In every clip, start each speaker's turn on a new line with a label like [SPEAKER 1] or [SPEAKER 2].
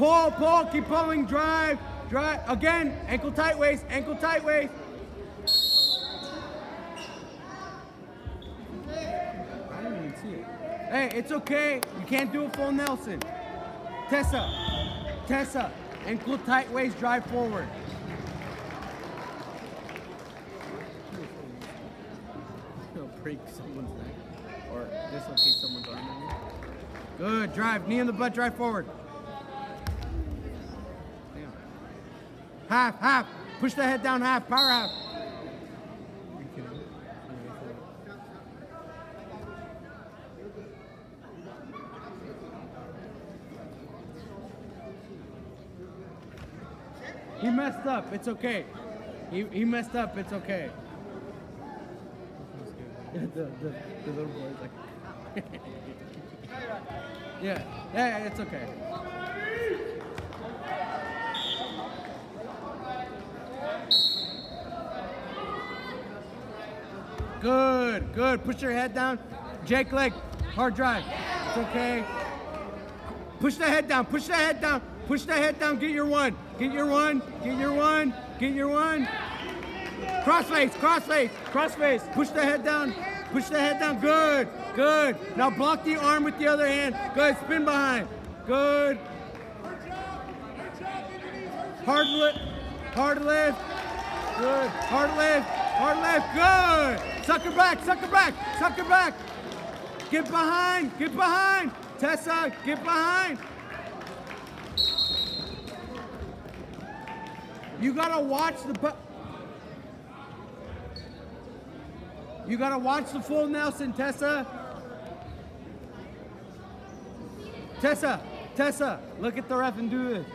[SPEAKER 1] Pull, pull, keep pulling, drive, drive. Again, ankle tight waist, ankle tight waist. I didn't even see it. Hey, it's okay. You can't do a full Nelson. Tessa, Tessa, ankle tight waist, drive forward. break someone's neck or dislocate someone's arm. Good, drive, knee in the butt, drive forward. Half, half, push the head down half, power half. He messed up, it's okay. He, he messed up, it's okay. the, the, the little boy's like, yeah, yeah, yeah, it's okay. Good, good. Push your head down. Jake leg, hard drive. It's okay. Push the head down, push the head down, push the head down, get your one, get your one, get your one, get your one. Cross face, cross face, cross face. Push the head down, push the head down, good, good. Now block the arm with the other hand. Good, spin behind, good. Hard lift, hard lift, good. Hard lift, hard lift, good. Sucker back, sucker back, sucker back. Get behind, get behind. Tessa, get behind. You gotta watch the. You gotta watch the full Nelson, Tessa. Tessa, Tessa, look at the ref and do this.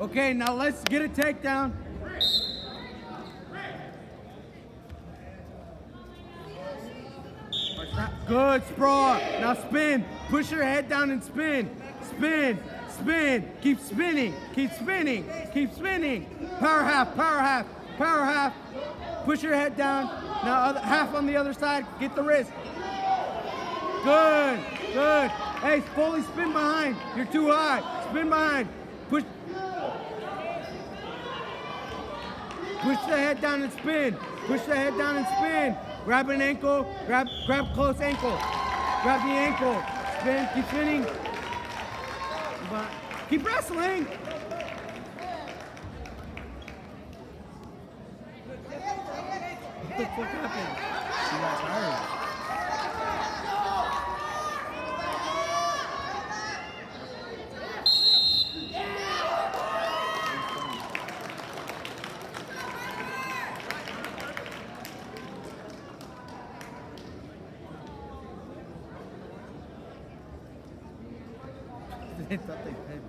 [SPEAKER 1] Okay, now let's get a takedown. Good, sprawl. Now spin. Push your head down and spin. Spin, spin. Keep spinning. Keep spinning. Keep spinning. Power half, power half, power half. Push your head down. Now other, half on the other side. Get the wrist. Good, good. Hey, fully spin behind. You're too high. Spin behind. Push. Push the head down and spin. Push the head down and spin. Grab an ankle. Grab grab close ankle. Grab the ankle. Spin. Keep spinning. Keep wrestling. What the fuck happened? Thought they paid.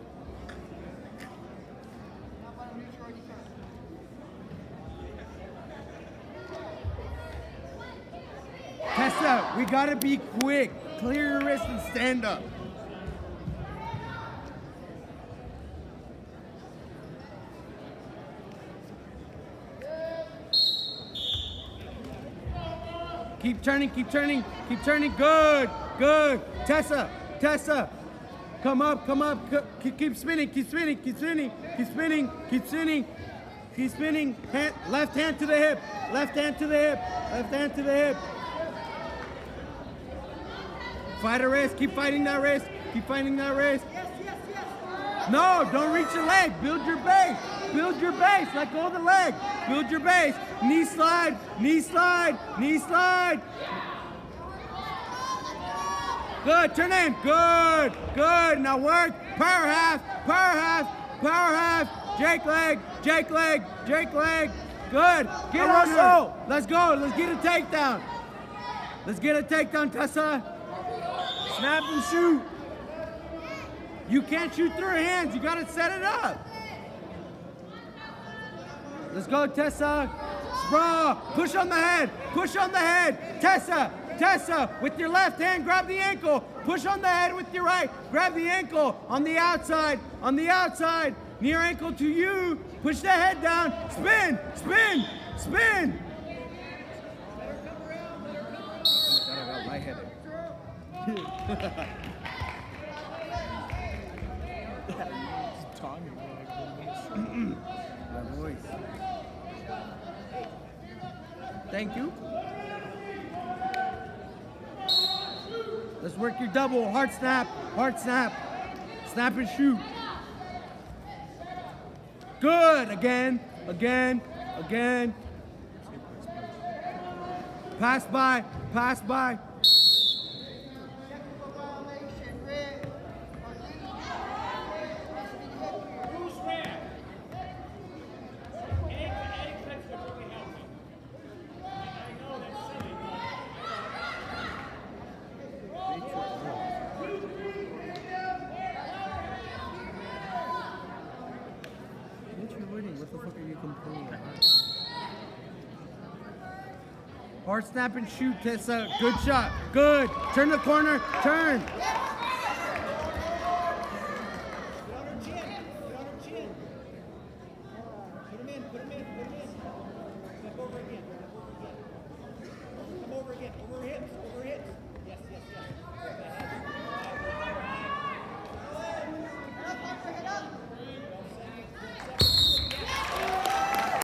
[SPEAKER 1] Tessa, we gotta be quick. Clear your wrist and stand up. Keep turning, keep turning, keep turning. Good, good. Tessa, Tessa, come up, come up. keep spinning, keep spinning, keep spinning, keep spinning, keep spinning, keep spinning. Hand, left hand to the hip, left hand to the hip, left hand to the hip. Fight a wrist, keep fighting that wrist, keep fighting that wrist. No, don't reach your leg. Build your base. Build your base. Let go of the leg. Build your base. Knee slide, knee slide, knee slide. Good, turn in. Good, good. Now work. Power half, power half, power half. Jake leg, Jake leg, Jake leg. Good. Get on her. Let's go. Let's get a takedown. Let's get a takedown, Tessa. Snap and shoot. You can't shoot through her hands. You gotta set it up. Let's go, Tessa. Sprawl. Push on the head. Push on the head. Tessa. Tessa, with your left hand, grab the ankle. Push on the head with your right. Grab the ankle on the outside, on the outside. Near ankle to you. Push the head down. Spin, spin, spin. Thank you. Let's work your double. Hard snap. Hard snap. Snap and shoot. Good. Again. Again. Again. Pass by. Pass by.
[SPEAKER 2] What you winning? What the fuck are you complaining about?
[SPEAKER 1] Hard snap and shoot, Tessa. Good shot. Good. Turn the corner. Turn.